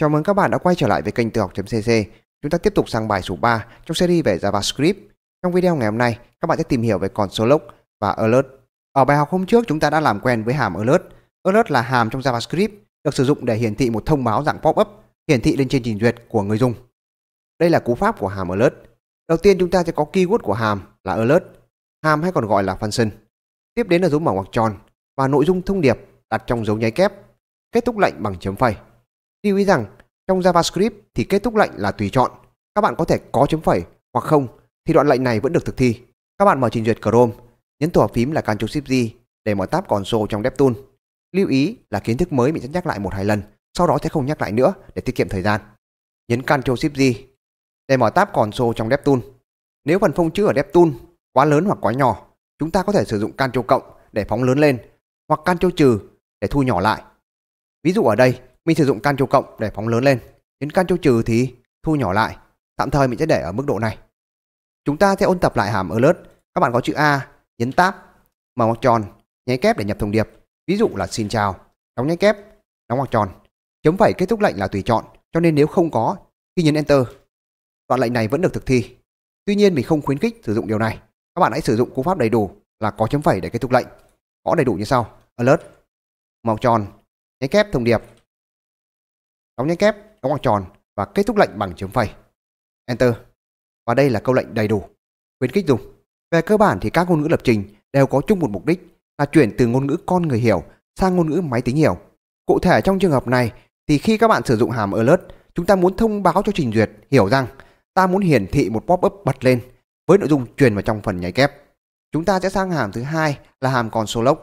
Chào mừng các bạn đã quay trở lại với kênh tự học.cc. Chúng ta tiếp tục sang bài số 3 trong series về JavaScript. Trong video ngày hôm nay, các bạn sẽ tìm hiểu về console log và alert. Ở bài học hôm trước chúng ta đã làm quen với hàm alert. Alert là hàm trong JavaScript được sử dụng để hiển thị một thông báo dạng pop-up hiển thị lên trên trình duyệt của người dùng. Đây là cú pháp của hàm alert. Đầu tiên chúng ta sẽ có keyword của hàm là alert, hàm hay còn gọi là function. Tiếp đến là dấu mở ngoặc tròn và nội dung thông điệp đặt trong dấu nháy kép. Kết thúc lệnh bằng chấm phẩy. Lưu ý rằng trong JavaScript thì kết thúc lệnh là tùy chọn. Các bạn có thể có chấm phẩy hoặc không thì đoạn lệnh này vẫn được thực thi. Các bạn mở trình duyệt Chrome, nhấn tổ hợp phím là Ctrl Shift G để mở tab console trong DevTools. Lưu ý là kiến thức mới mình sẽ nhắc lại một hai lần, sau đó sẽ không nhắc lại nữa để tiết kiệm thời gian. Nhấn Ctrl Shift G để mở tab console trong DevTools. Nếu phần phông chữ ở DevTools quá lớn hoặc quá nhỏ, chúng ta có thể sử dụng Ctrl cộng để phóng lớn lên hoặc Ctrl trừ để thu nhỏ lại. Ví dụ ở đây, mình sử dụng Ctrl cộng để phóng lớn lên, đến châu trừ thì thu nhỏ lại. Tạm thời mình sẽ để ở mức độ này. Chúng ta sẽ ôn tập lại hàm alert. Các bạn có chữ A, nhấn tab, mở ngoặc tròn, nháy kép để nhập thông điệp. Ví dụ là xin chào, đóng nháy kép, đóng ngoặc tròn. Chấm phẩy kết thúc lệnh là tùy chọn, cho nên nếu không có, khi nhấn enter, đoạn lệnh này vẫn được thực thi. Tuy nhiên mình không khuyến khích sử dụng điều này. Các bạn hãy sử dụng cú pháp đầy đủ là có chấm phẩy để kết thúc lệnh. Có đầy đủ như sau: alert, màu tròn, nháy kép thông điệp, đóng nháy kép, đóng ngoặc tròn và kết thúc lệnh bằng chấm phẩy. Enter. Và đây là câu lệnh đầy đủ. Khuyến khích dùng. Về cơ bản thì các ngôn ngữ lập trình đều có chung một mục đích là chuyển từ ngôn ngữ con người hiểu sang ngôn ngữ máy tính hiểu. Cụ thể trong trường hợp này thì khi các bạn sử dụng hàm alert, chúng ta muốn thông báo cho trình duyệt hiểu rằng ta muốn hiển thị một pop-up bật lên với nội dung truyền vào trong phần nháy kép. Chúng ta sẽ sang hàm thứ hai là hàm console log,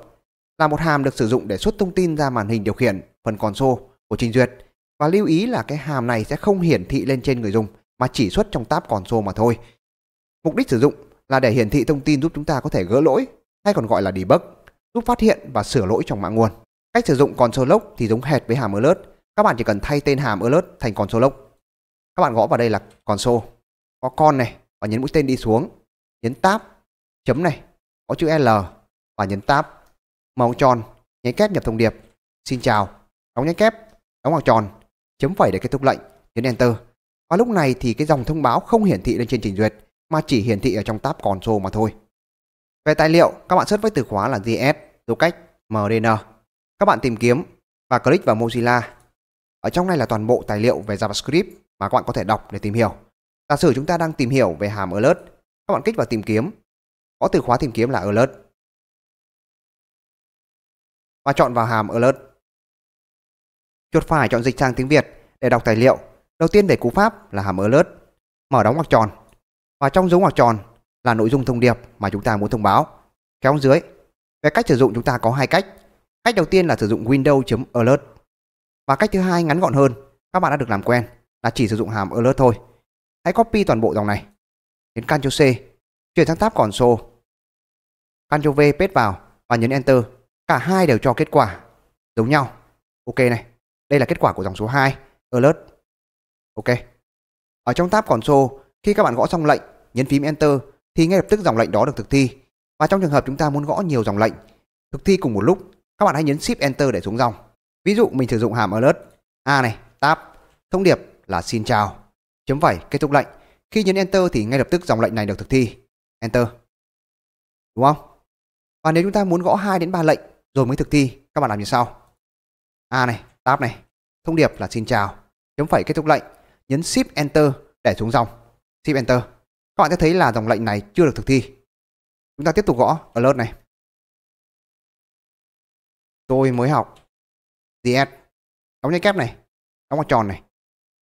là một hàm được sử dụng để xuất thông tin ra màn hình điều khiển phần console của trình duyệt và lưu ý là cái hàm này sẽ không hiển thị lên trên người dùng mà chỉ xuất trong tab console mà thôi. Mục đích sử dụng là để hiển thị thông tin giúp chúng ta có thể gỡ lỗi hay còn gọi là debug, giúp phát hiện và sửa lỗi trong mạng nguồn. Cách sử dụng console log thì giống hệt với hàm alert. Các bạn chỉ cần thay tên hàm alert thành console log. Các bạn gõ vào đây là console, có con này và nhấn mũi tên đi xuống, nhấn tab, chấm này, có chữ L và nhấn tab, màu tròn, nháy kép nhập thông điệp. Xin chào, đóng nháy kép, đóng ngoặc tròn, chấm phẩy để kết thúc lệnh, nhấn enter. Và lúc này thì cái dòng thông báo không hiển thị lên trên trình duyệt mà chỉ hiển thị ở trong tab console mà thôi. Về tài liệu, các bạn search với từ khóa là JS, dấu cách MDN. Các bạn tìm kiếm và click vào Mozilla. Ở trong này là toàn bộ tài liệu về JavaScript mà các bạn có thể đọc để tìm hiểu. Giả sử chúng ta đang tìm hiểu về hàm alert, các bạn kích vào tìm kiếm, có từ khóa tìm kiếm là alert. Và chọn vào hàm alert. Chuột phải chọn dịch sang tiếng Việt để đọc tài liệu. Đầu tiên để cú pháp là hàm alert, mở đóng ngoặc tròn. Và trong dấu ngoặc tròn là nội dung thông điệp mà chúng ta muốn thông báo. Kéo dưới. Về cách sử dụng chúng ta có hai cách. Cách đầu tiên là sử dụng window.alert. Và cách thứ hai ngắn gọn hơn, các bạn đã được làm quen là chỉ sử dụng hàm alert thôi. Hãy copy toàn bộ dòng này. Nhấn Ctrl C, chuyển sang tab console. Ctrl V paste vào và nhấn enter. Cả hai đều cho kết quả giống nhau. Ok này. Đây là kết quả của dòng số 2, alert. Ok. Ở trong tab console, khi các bạn gõ xong lệnh, nhấn phím enter thì ngay lập tức dòng lệnh đó được thực thi. Và trong trường hợp chúng ta muốn gõ nhiều dòng lệnh thực thi cùng một lúc, các bạn hãy nhấn shift enter để xuống dòng. Ví dụ mình sử dụng hàm alert A này, tab, thông điệp là xin chào, chấm phẩy kết thúc lệnh. Khi nhấn enter thì ngay lập tức dòng lệnh này được thực thi. Enter. Đúng không? Và nếu chúng ta muốn gõ 2 đến 3 lệnh rồi mới thực thi, các bạn làm như sau. A này, tab này, thông điệp là xin chào, chấm phẩy kết thúc lệnh, nhấn shift enter để xuống dòng. Shift enter. Các bạn sẽ thấy là dòng lệnh này chưa được thực thi. Chúng ta tiếp tục gõ alert này. Tôi mới học DS. Đóng nháy kép này, đóng ngoặc tròn này,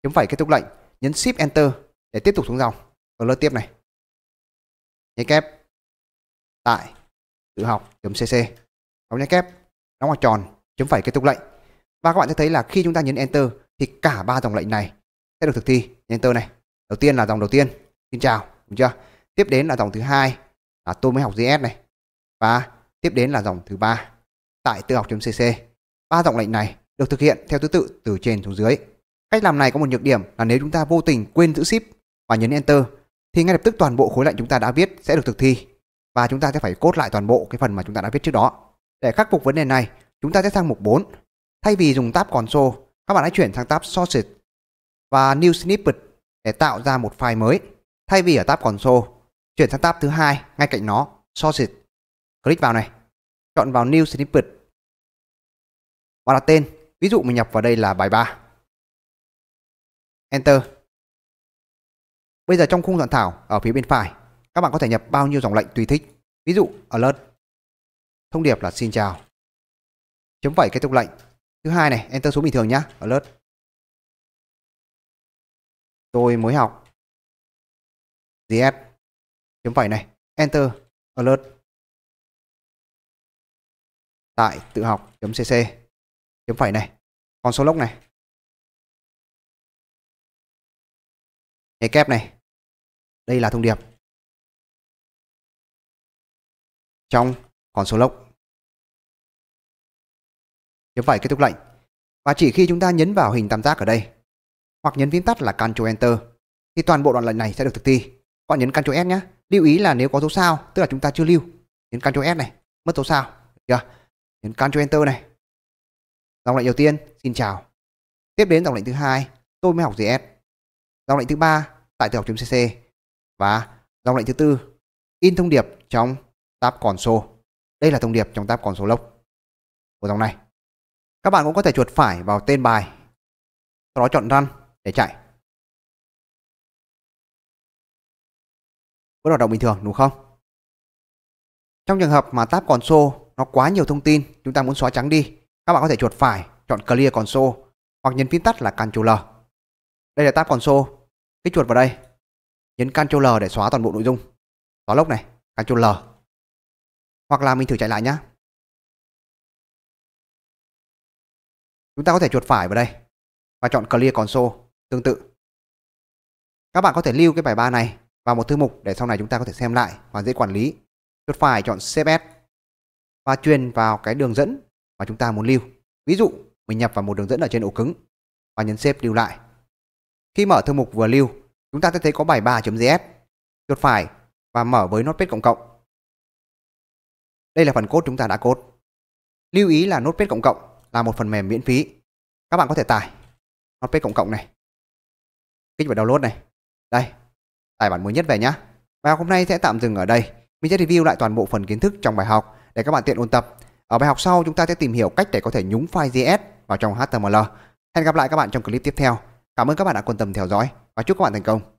chấm phẩy kết thúc lệnh, nhấn shift enter để tiếp tục xuống dòng. Alert tiếp này. Nháy kép tại tự học.cc đóng nháy kép đóng ngoặc tròn chấm phẩy kết thúc lệnh và các bạn sẽ thấy là khi chúng ta nhấn enter thì cả ba dòng lệnh này sẽ được thực thi. Enter này, đầu tiên là dòng đầu tiên. Xin chào, đúng chưa? Tiếp đến là dòng thứ hai là tôi mới học JS này. Và tiếp đến là dòng thứ ba tại tự học.cc ba dòng lệnh này được thực hiện theo thứ tự từ trên xuống dưới. Cách làm này có một nhược điểm là nếu chúng ta vô tình quên giữ ship và nhấn enter thì ngay lập tức toàn bộ khối lệnh chúng ta đã viết sẽ được thực thi. Và chúng ta sẽ phải cốt lại toàn bộ cái phần mà chúng ta đã viết trước đó. Để khắc phục vấn đề này, chúng ta sẽ sang mục 4 thay vì dùng tab console các bạn hãy chuyển sang tab sources và New Snippet để tạo ra một file mới. Thay vì ở tab console, chuyển sang tab thứ hai ngay cạnh nó, Sources. Click vào này, chọn vào New Snippet và đặt tên. Ví dụ mình nhập vào đây là bài 3. Enter. Bây giờ trong khung soạn thảo ở phía bên phải, các bạn có thể nhập bao nhiêu dòng lệnh tùy thích. Ví dụ alert. Thông điệp là xin chào. Chấm phẩy kết thúc lệnh. Thứ hai này, enter số bình thường nhá, alert. Tôi mới học. GS. Chấm phẩy này, enter, alert. Tại tự học.cc. Chấm phẩy này, con số lốc này. Nhảy kép này. Đây là thông điệp. Trong con số lốc. Chấm phải kết thúc lệnh. Và chỉ khi chúng ta nhấn vào hình tam giác ở đây hoặc nhấn phím tắt là Ctrl Enter thì toàn bộ đoạn lệnh này sẽ được thực thi. Còn nhấn Ctrl S nhé. Lưu ý là nếu có dấu sao, tức là chúng ta chưa lưu. Nhấn Ctrl S này, mất dấu sao. Được chưa? Nhấn Ctrl Enter này. Dòng lệnh đầu tiên, xin chào. Tiếp đến dòng lệnh thứ hai, tôi mới học GS. Dòng lệnh thứ ba, tại tự học.cc và dòng lệnh thứ tư, in thông điệp trong tab console. Đây là thông điệp trong tab console log của dòng này. Các bạn cũng có thể chuột phải vào tên bài, sau đó chọn Run để chạy. Vẫn hoạt động bình thường đúng không? Trong trường hợp mà tab console nó quá nhiều thông tin, chúng ta muốn xóa trắng đi, các bạn có thể chuột phải, chọn Clear Console hoặc nhấn phím tắt là Ctrl L. Đây là tab console, kích chuột vào đây, nhấn Ctrl L để xóa toàn bộ nội dung. Xóa lốc này, Ctrl L. Hoặc là mình thử chạy lại nhé. Chúng ta có thể chuột phải vào đây và chọn Clear Console tương tự. Các bạn có thể lưu cái bài ba này vào một thư mục để sau này chúng ta có thể xem lại và dễ quản lý. Chuột phải chọn Save As và truyền vào cái đường dẫn mà chúng ta muốn lưu. Ví dụ mình nhập vào một đường dẫn ở trên ổ cứng và nhấn Save lưu lại. Khi mở thư mục vừa lưu, chúng ta sẽ thấy có bài 3.js. Chuột phải và mở với Notepad cộng cộng. Đây là phần code chúng ta đã code. Lưu ý là Notepad cộng cộng là một phần mềm miễn phí. Các bạn có thể tải Notepad cộng cộng này. Kích vào download này. Đây, tải bản mới nhất về nhé. Bài học hôm nay sẽ tạm dừng ở đây. Mình sẽ review lại toàn bộ phần kiến thức trong bài học để các bạn tiện ôn tập. Ở bài học sau chúng ta sẽ tìm hiểu cách để có thể nhúng file JS vào trong HTML. Hẹn gặp lại các bạn trong clip tiếp theo. Cảm ơn các bạn đã quan tâm theo dõi và chúc các bạn thành công.